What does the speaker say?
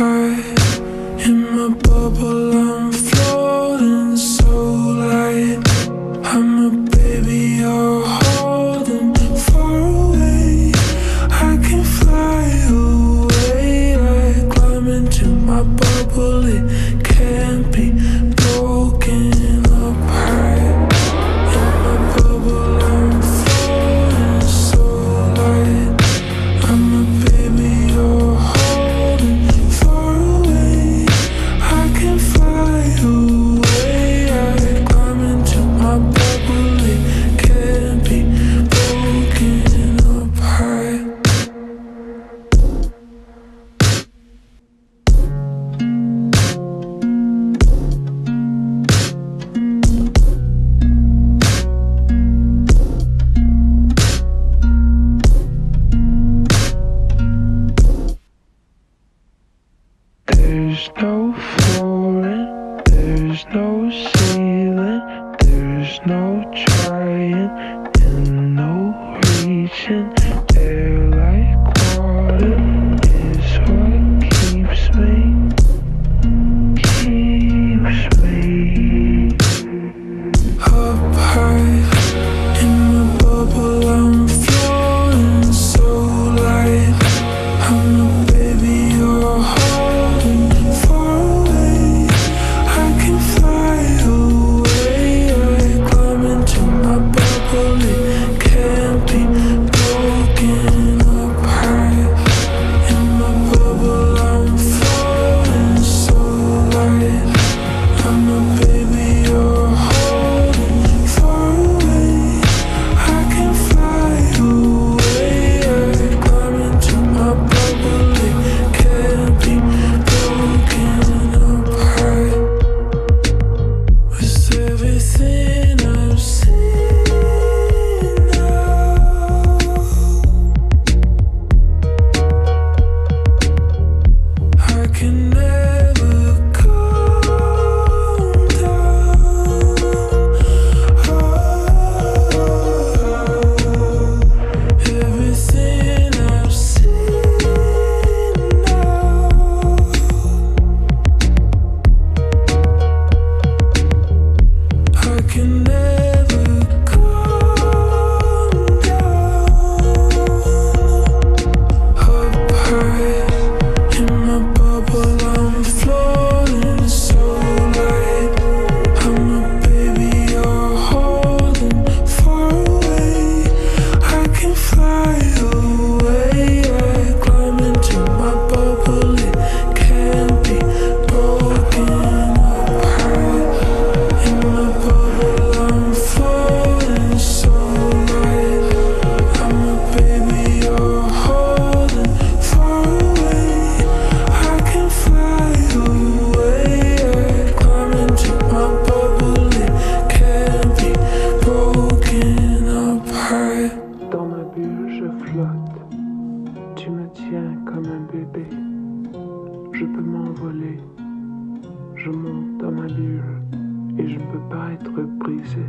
in my bubble. There's no ceiling, there's no trying, and no reaching. There everything dans ma bulle et je ne peux pas être brisé.